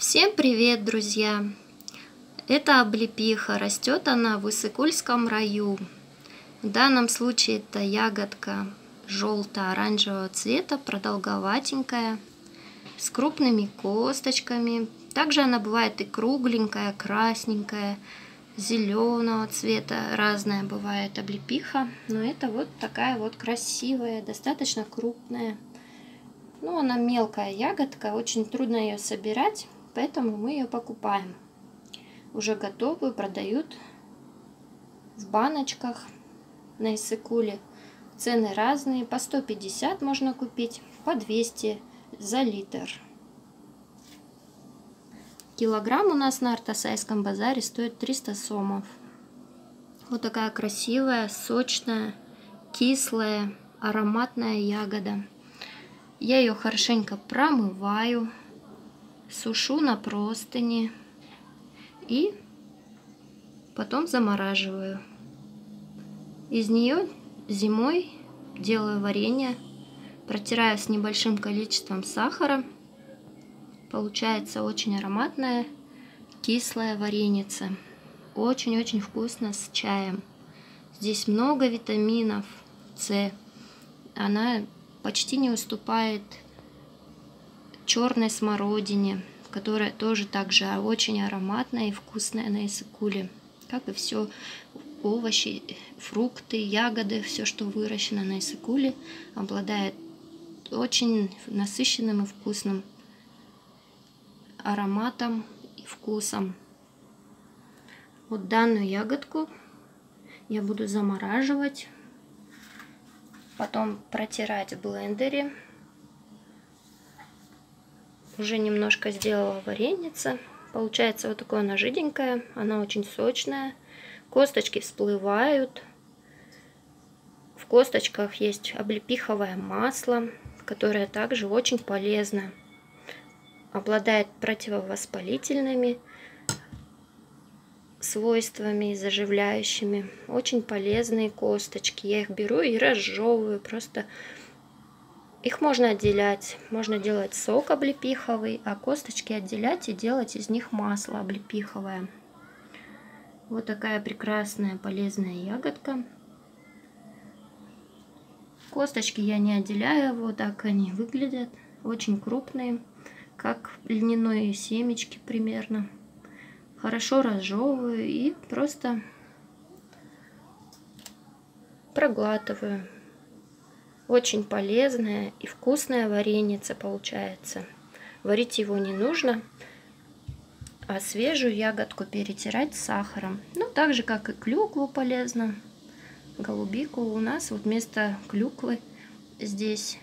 Всем привет, друзья! Это облепиха, растет она в Иссыкульском раю. В данном случае это ягодка желто-оранжевого цвета, продолговатенькая, с крупными косточками. Также она бывает и кругленькая, красненькая, зеленого цвета, разная бывает облепиха. Но это вот такая вот красивая, достаточно крупная. Ну, она мелкая ягодка, очень трудно ее собирать поэтому мы ее покупаем. Уже готовую продают в баночках на Иссыкуле. Цены разные, по 150 можно купить, по 200 за литр. Килограмм у нас на Артасайском базаре стоит 300 сомов. Вот такая красивая, сочная, кислая, ароматная ягода. Я ее хорошенько промываю сушу на простыни и потом замораживаю. Из нее зимой делаю варенье, протираю с небольшим количеством сахара. Получается очень ароматная кислая вареница. Очень-очень вкусно с чаем. Здесь много витаминов С. Она почти не уступает черной смородине, которая тоже также очень ароматная и вкусная на Исыкуле. Как и все овощи, фрукты, ягоды, все, что выращено на Исыкуле, обладает очень насыщенным и вкусным ароматом и вкусом. Вот данную ягодку я буду замораживать, потом протирать в блендере уже немножко сделала вареница. Получается вот такое она жиденькая, она очень сочная. Косточки всплывают. В косточках есть облепиховое масло, которое также очень полезно. Обладает противовоспалительными свойствами заживляющими. Очень полезные косточки. Я их беру и разжевываю. Просто их можно отделять, можно делать сок облепиховый, а косточки отделять и делать из них масло облепиховое. Вот такая прекрасная полезная ягодка. Косточки я не отделяю, вот так они выглядят. Очень крупные, как льняные семечки примерно. Хорошо разжевываю и просто проглатываю. Очень полезная и вкусная вареница получается. Варить его не нужно, а свежую ягодку перетирать сахаром. Ну, так же, как и клюкву полезно. Голубику у нас вот вместо клюквы здесь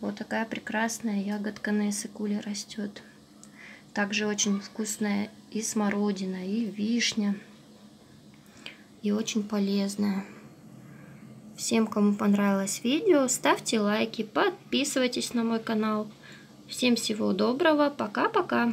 вот такая прекрасная ягодка на эсыкуле растет. Также очень вкусная и смородина, и вишня. И очень полезная. Всем, кому понравилось видео, ставьте лайки, подписывайтесь на мой канал. Всем всего доброго, пока-пока.